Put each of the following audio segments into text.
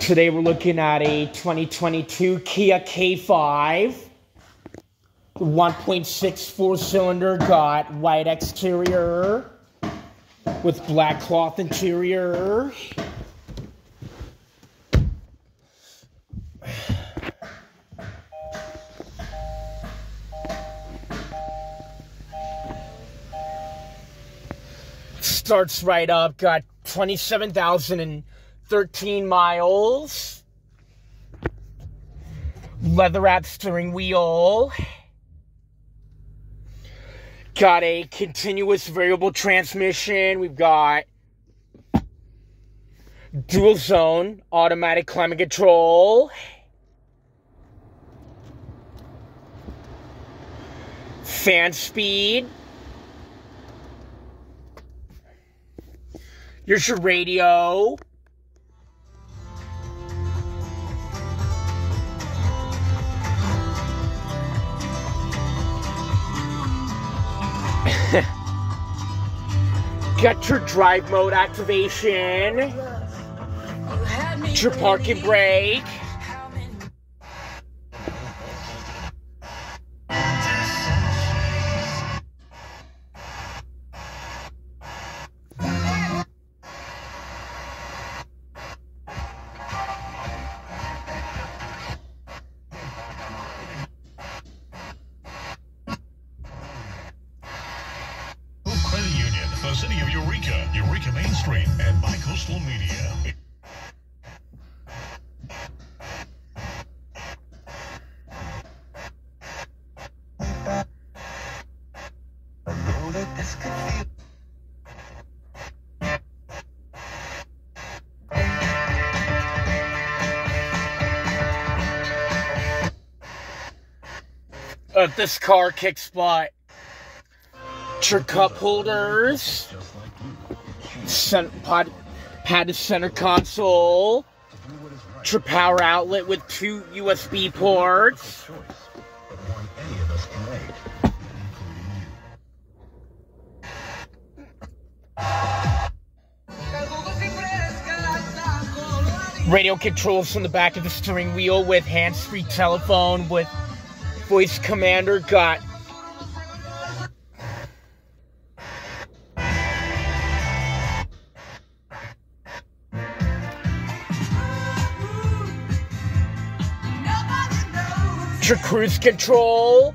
Today we're looking at a 2022 Kia K5. 1.64 cylinder, got white exterior with black cloth interior. Starts right up, got 27,013 miles. Leather wrap steering wheel. Got a continuous variable transmission. We've got dual zone automatic climate control. Fan speed. Here's your radio. Get your drive mode activation. Your parking brake. Credit Union, the city of Eureka, Eureka Main Street, and Bicoastal Media. Uh, this car kick spot. Your cup holders. Cent- pod, padded center console. Your power outlet with two USB ports. Radio controls from the back of the steering wheel with hands-free telephone with voice commander. Got your cruise control.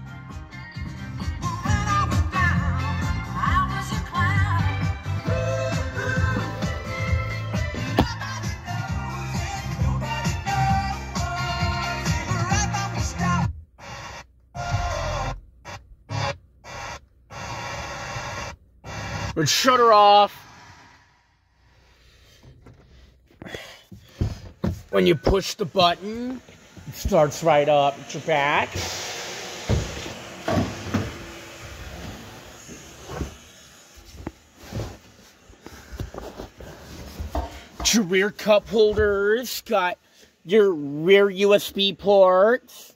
Would shut her off. When you push the button, starts right up at your back. Your rear cup holders got your rear USB ports.